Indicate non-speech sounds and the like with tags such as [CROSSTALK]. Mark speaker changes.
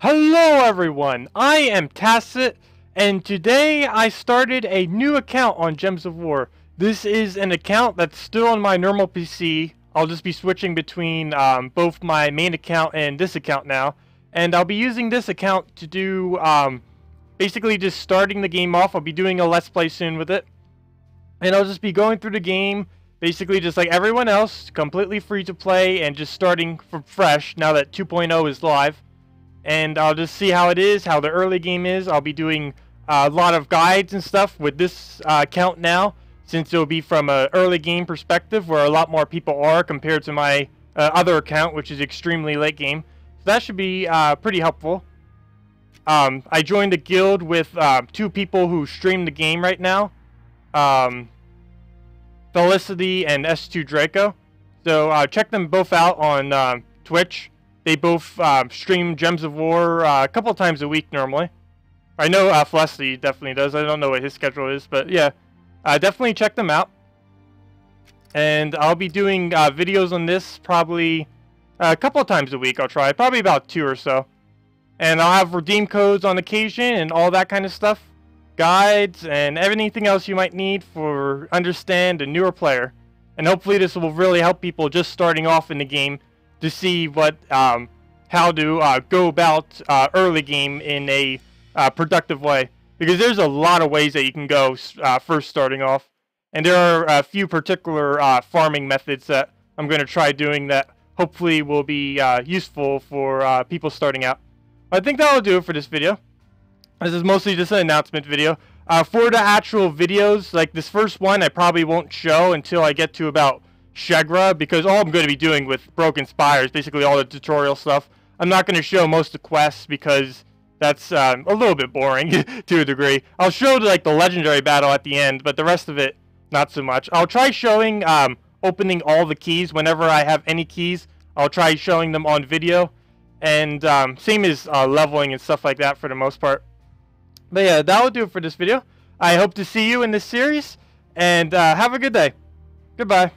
Speaker 1: Hello everyone, I am Tacet, and today I started a new account on Gems of War. This is an account that's still on my normal PC. I'll just be switching between um, both my main account and this account now. And I'll be using this account to do, um, basically just starting the game off. I'll be doing a Let's Play soon with it. And I'll just be going through the game, basically just like everyone else, completely free to play and just starting from fresh now that 2.0 is live and I'll just see how it is, how the early game is. I'll be doing uh, a lot of guides and stuff with this uh, account now, since it'll be from an early game perspective where a lot more people are compared to my uh, other account, which is extremely late game. So that should be uh, pretty helpful. Um, I joined a guild with uh, two people who stream the game right now, um, Felicity and S2 Draco. So uh, check them both out on Twitch. They both uh, stream Gems of War uh, a couple times a week normally. I know uh, definitely does. I don't know what his schedule is, but yeah, uh, definitely check them out. And I'll be doing uh, videos on this probably a couple times a week. I'll try probably about two or so, and I'll have redeem codes on occasion and all that kind of stuff, guides and anything else you might need for understand a newer player. And hopefully this will really help people just starting off in the game to see what um, how to uh, go about uh, early game in a uh, productive way. Because there's a lot of ways that you can go uh, first starting off. And there are a few particular uh, farming methods that I'm going to try doing that hopefully will be uh, useful for people starting out. I think that'll do it for this video. This is mostly just an announcement video. for the actual videos, like this first one, I probably won't show until I get to about Shegra because all I'm going to be doing with Broken Spire is basically all the tutorial stuff. I'm not going to show most of the quests because that's um, a little bit boring [LAUGHS] to a degree. I'll show like the legendary battle at the end, but the rest of it, not so much. I'll try showing um, opening all the keys whenever I have any keys. I'll try showing them on video, and um, same as uh, leveling and stuff like that for the most part. But yeah, that will do it for this video. I hope to see you in this series, and uh, have a good day. Goodbye.